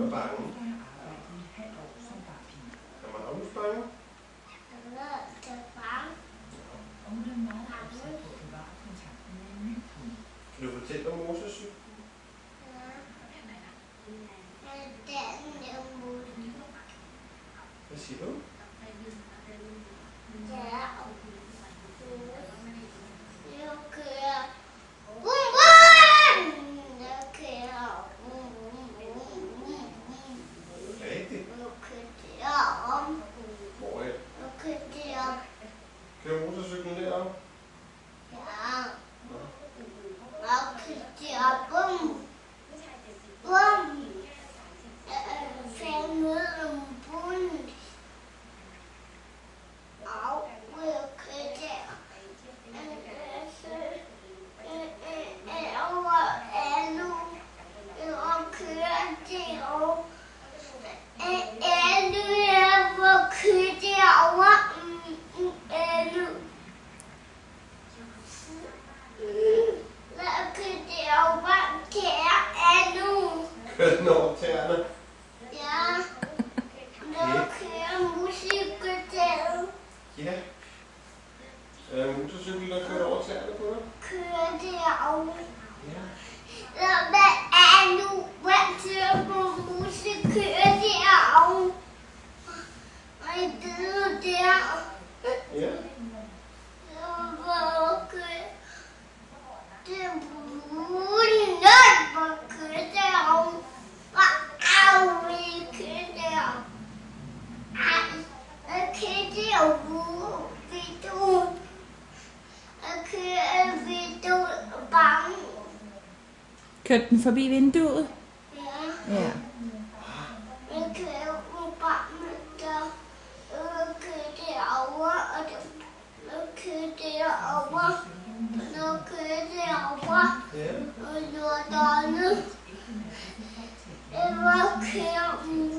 Überwachen. Kann man auch fragen? Du fortælle om Moses syg? Hvad siger du? Ja, og Kører motorcyklen over tæerne? Ja, nu kører musikhotellet. Ja. En motorcykel, der kører over tæerne på dig? Kører derovre. Ja. Så hvad er nu? Hvad kører på musik? Kører derovre. Og I ved der. Ja. Så hvor kører det er brunert, hvor kører derovre. Hvor au, vi kører derovre. Ej, jeg kører derovre. Vi to. Jeg kører vi to bange. Kørte den forbi vinduet? Ja. Ja. Jeg